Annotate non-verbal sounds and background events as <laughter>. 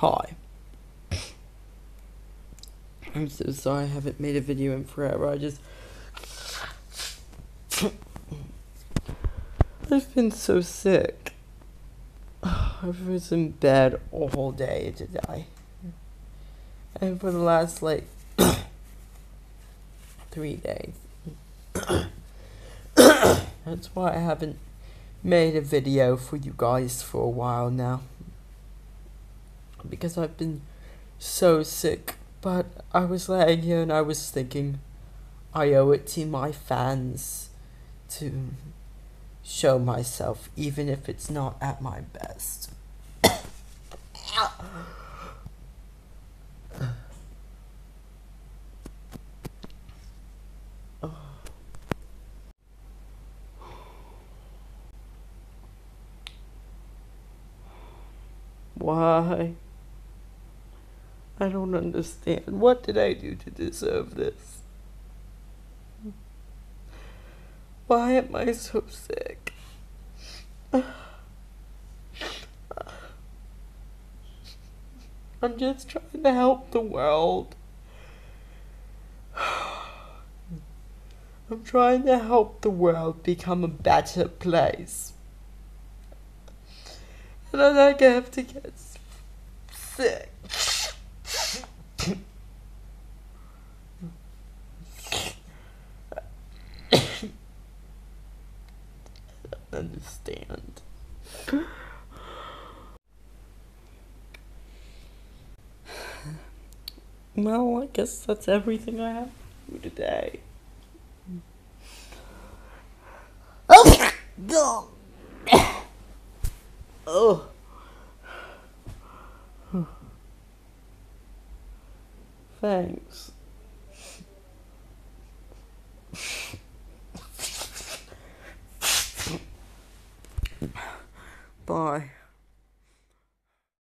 Hi. I'm so sorry I haven't made a video in forever. I just. I've been so sick. I've been in bed all day today. And for the last, like, <coughs> three days. <coughs> That's why I haven't made a video for you guys for a while now. Because I've been so sick. But I was laying here and I was thinking, I owe it to my fans to show myself, even if it's not at my best. Why? I don't understand. What did I do to deserve this? Why am I so sick? I'm just trying to help the world. I'm trying to help the world become a better place. And I have to get sick. Understand. <sighs> Well, I guess that's everything I have do today. Oh, <coughs> oh. <sighs> Thanks. Bye.